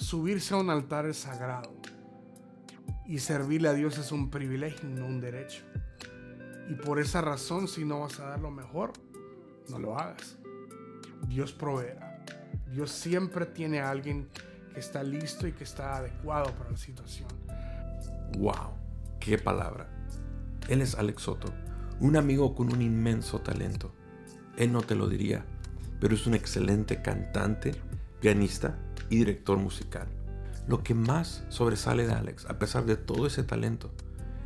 subirse a un altar es sagrado y servirle a Dios es un privilegio, no un derecho. Y por esa razón, si no vas a dar lo mejor, no lo hagas. Dios proveerá. Dios siempre tiene a alguien que está listo y que está adecuado para la situación. ¡Wow! ¡Qué palabra! Él es Alex Soto, un amigo con un inmenso talento. Él no te lo diría, pero es un excelente cantante, pianista y director musical. Lo que más sobresale de Alex, a pesar de todo ese talento,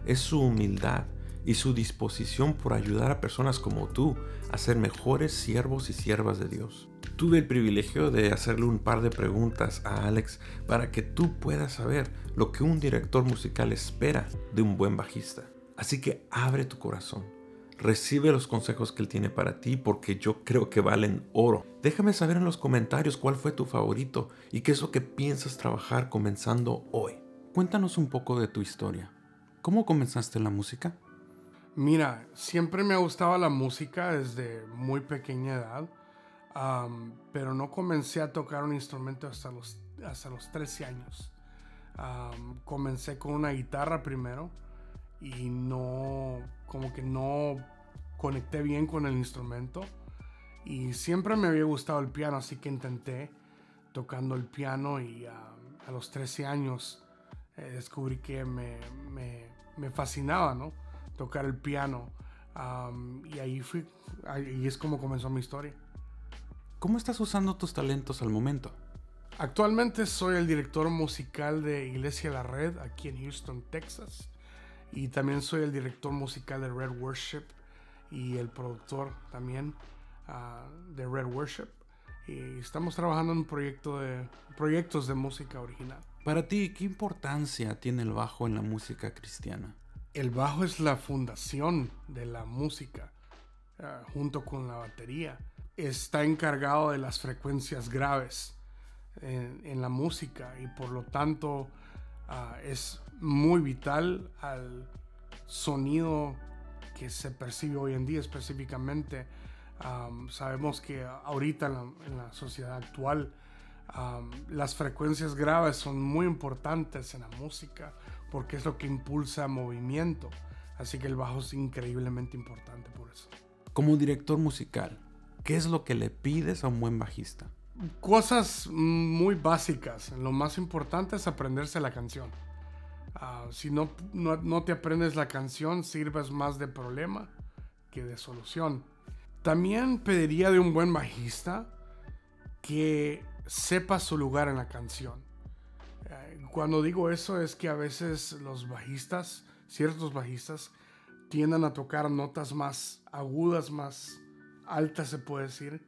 es su humildad y su disposición por ayudar a personas como tú a ser mejores siervos y siervas de Dios. Tuve el privilegio de hacerle un par de preguntas a Alex para que tú puedas saber lo que un director musical espera de un buen bajista. Así que abre tu corazón. Recibe los consejos que él tiene para ti porque yo creo que valen oro. Déjame saber en los comentarios cuál fue tu favorito y qué es lo que piensas trabajar comenzando hoy. Cuéntanos un poco de tu historia. ¿Cómo comenzaste la música? Mira, siempre me ha gustado la música desde muy pequeña edad, pero no comencé a tocar un instrumento hasta los, hasta los 13 años. comencé con una guitarra primero y no, como que no conecté bien con el instrumento. Y siempre me había gustado el piano, así que intenté tocando el piano y a los 13 años eh, descubrí que me, me, me fascinaba, ¿no? tocar el piano. y ahí fui, ahí es como comenzó mi historia. ¿Cómo estás usando tus talentos al momento? Actualmente soy el director musical de Iglesia La Red aquí en Houston, Texas. Y también soy el director musical de Red Worship y el productor también ah, de Red Worship. Y estamos trabajando en un proyecto de, proyectos de música original. Para ti, ¿qué importancia tiene el bajo en la música cristiana? el bajo es la fundación de la música, eh, junto con la batería. Está encargado de las frecuencias graves en, la música y por lo tanto ah, es muy vital al sonido que se percibe hoy en día específicamente. sabemos que ahorita en la, sociedad actual las frecuencias graves son muy importantes en la música porque es lo que impulsa movimiento. Así que el bajo es increíblemente importante por eso. Como director musical, ¿qué es lo que le pides a un buen bajista? Cosas muy básicas. Lo más importante es aprenderse la canción. Ah, si no, no, no, te aprendes la canción, sirves más de problema que de solución. También pediría de un buen bajista que sepa su lugar en la canción. Cuando digo eso es que a veces los bajistas, ciertos bajistas, tienden a tocar notas más agudas, más altas se puede decir,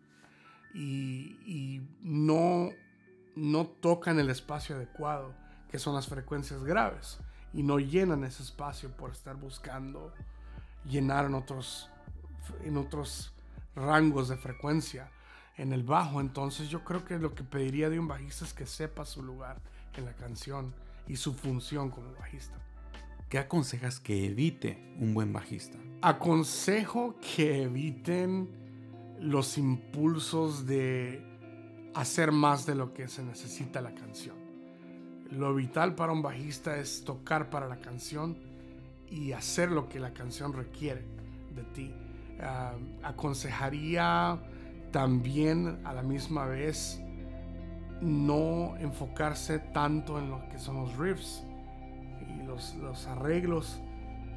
y, no, no tocan el espacio adecuado, que son las frecuencias graves, y no llenan ese espacio por estar buscando llenar en otros, en otros rangos de frecuencia en el bajo. Entonces yo creo que lo que pediría de un bajista es que sepa su lugar en la canción y su función como bajista. ¿Qué aconsejas que evite un buen bajista? Aconsejo que eviten los impulsos de hacer más de lo que se necesita la canción. Lo vital para un bajista es tocar para la canción y hacer lo que la canción requiere de ti. Ah, aconsejaría también a la misma vez no enfocarse tanto en lo que son los riffs y los, los arreglos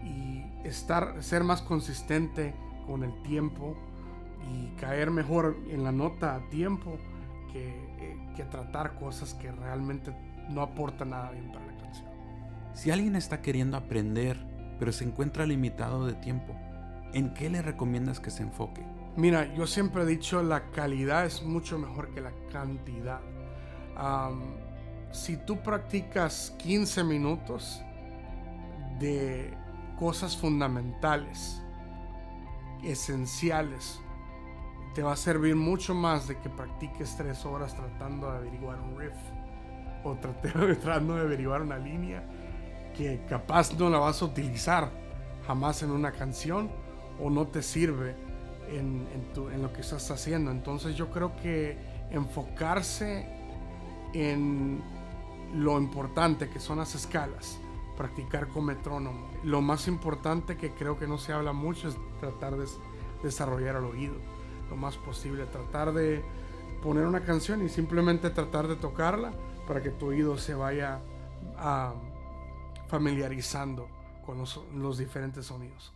y estar, ser más consistente con el tiempo y caer mejor en la nota a tiempo que, eh, que tratar cosas que realmente no aportan nada bien para la canción. Si alguien está queriendo aprender pero se encuentra limitado de tiempo, ¿en qué le recomiendas que se enfoque? Mira, yo siempre he dicho la calidad es mucho mejor que la cantidad si tú practicas 15 minutos de cosas fundamentales, esenciales, te va a servir mucho más de que practiques tres horas tratando de averiguar un riff o tratando de averiguar una línea que capaz no la vas a utilizar jamás en una canción o no te sirve en, en lo que estás haciendo. Entonces yo creo que enfocarse en lo importante que son las escalas, practicar con metrónomo. Lo más importante que creo que no se habla mucho es tratar de desarrollar el oído. Lo más posible, tratar de poner una canción y simplemente tratar de tocarla para que tu oído se vaya ah, familiarizando con los diferentes sonidos.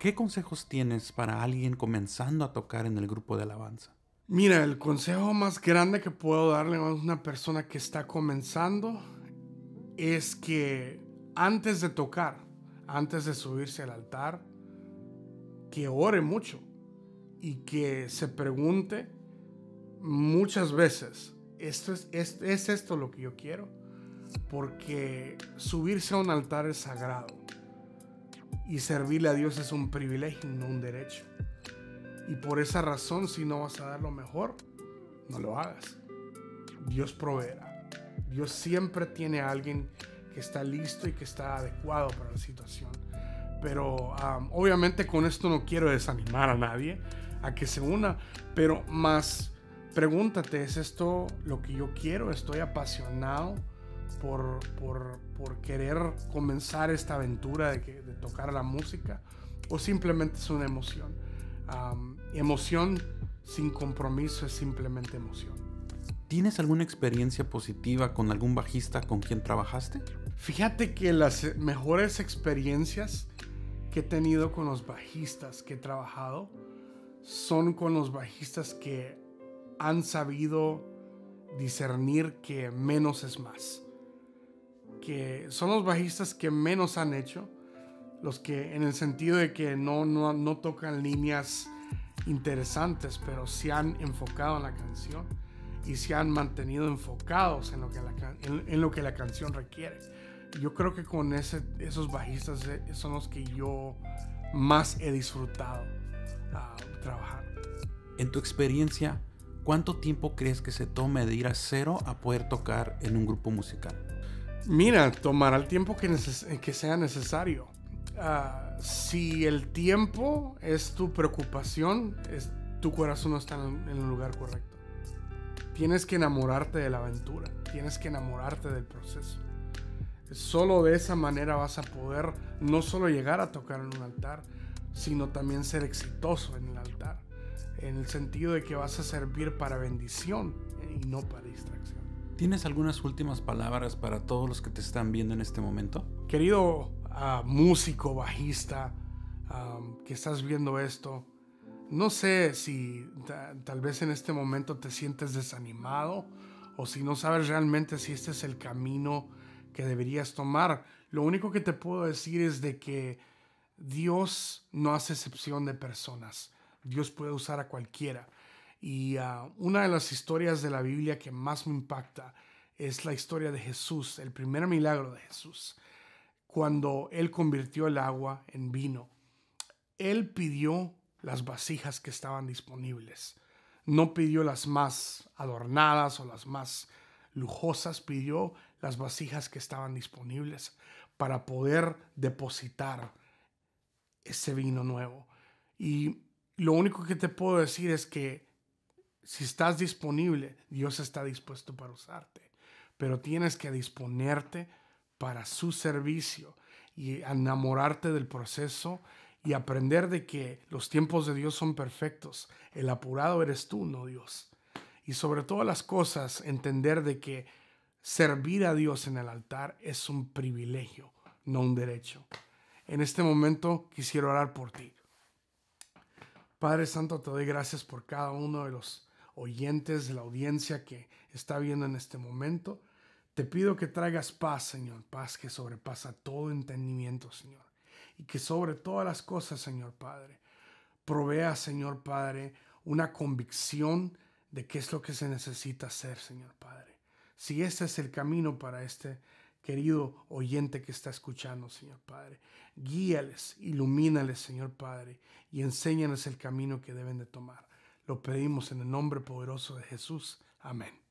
¿Qué consejos tienes para alguien comenzando a tocar en el grupo de alabanza? Mira, el consejo más grande que puedo darle a una persona que está comenzando es que antes de tocar, antes de subirse al altar, que ore mucho y que se pregunte muchas veces, ¿esto es, ¿es esto lo que yo quiero? Porque subirse a un altar es sagrado y servirle a Dios es un privilegio, no un derecho. Y por esa razón, si no vas a dar lo mejor, no lo hagas. Dios proveerá. Dios siempre tiene a alguien que está listo y que está adecuado para la situación. Pero obviamente con esto no quiero desanimar a nadie a que se una, pero más pregúntate, ¿es esto lo que yo quiero? ¿Estoy apasionado por, por, por querer comenzar esta aventura de, que, de, tocar la música? ¿O simplemente es una emoción? emoción sin compromiso es simplemente emoción. ¿Tienes alguna experiencia positiva con algún bajista con quien trabajaste? Fíjate que las mejores experiencias que he tenido con los bajistas que he trabajado son con los bajistas que han sabido discernir que menos es más. Que son los bajistas que menos han hecho, los que en el sentido de que no, no, no tocan líneas interesantes, pero se han enfocado en la canción y se han mantenido enfocados en lo que la, en, lo que la canción requiere. Yo creo que con ese, esos bajistas eh, son los que yo más he disfrutado uh, trabajar. En tu experiencia, ¿cuánto tiempo crees que se tome de ir a cero a poder tocar en un grupo musical? Mira, tomará el tiempo que, sea necesario. Uh, si el tiempo es tu preocupación, es, tu corazón no está en, en el lugar correcto. Tienes que enamorarte de la aventura, tienes que enamorarte del proceso. Solo de esa manera vas a poder no solo llegar a tocar en un altar, sino también ser exitoso en el altar. En el sentido de que vas a servir para bendición y no para distracción. ¿Tienes algunas últimas palabras para todos los que te están viendo en este momento? Querido uh, músico, bajista, um, que estás viendo esto, no sé si tal vez en este momento te sientes desanimado o si no sabes realmente si este es el camino que deberías tomar. Lo único que te puedo decir es de que Dios no hace excepción de personas. Dios puede usar a cualquiera. Y ah, una de las historias de la Biblia que más me impacta es la historia de Jesús, el primer milagro de Jesús, cuando Él convirtió el agua en vino. Él pidió las vasijas que estaban disponibles. No pidió las más adornadas o las más lujosas, pidió las vasijas que estaban disponibles para poder depositar ese vino nuevo. Y lo único que te puedo decir es que si estás disponible, Dios está dispuesto para usarte, pero tienes que disponerte para su servicio y enamorarte del proceso y aprender de que los tiempos de Dios son perfectos. El apurado eres tú, no Dios. Y sobre todas las cosas, entender de que servir a Dios en el altar es un privilegio, no un derecho. En este momento quisiera orar por ti. Padre Santo, te doy gracias por cada uno de los oyentes de la audiencia que está viendo en este momento. Te pido que traigas paz, Señor, paz que sobrepasa todo entendimiento, Señor y que sobre todas las cosas, Señor Padre, provea, Señor Padre, una convicción de qué es lo que se necesita hacer, Señor Padre. Si este es el camino para este querido oyente que está escuchando, Señor Padre, guíales, ilumínales, Señor Padre, y enséñales el camino que deben de tomar. Lo pedimos en el nombre poderoso de Jesús. Amén.